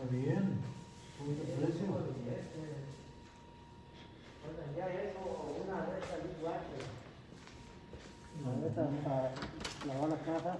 Está bien. Mucho precio. Bueno, ya eso, una reta igual. Una reta para lavar la casa.